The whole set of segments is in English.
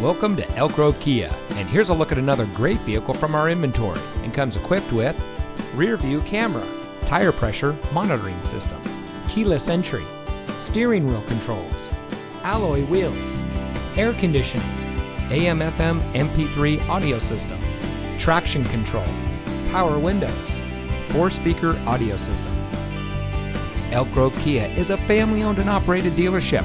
Welcome to Elk Grove Kia, and here's a look at another great vehicle from our inventory and comes equipped with rear view camera, tire pressure monitoring system, keyless entry, steering wheel controls, alloy wheels, air conditioning, AM FM MP3 audio system, traction control, power windows, four speaker audio system. Elk Grove Kia is a family owned and operated dealership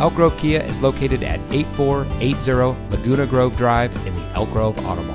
Elk Grove Kia is located at 8480 Laguna Grove Drive in the Elk Grove Automall.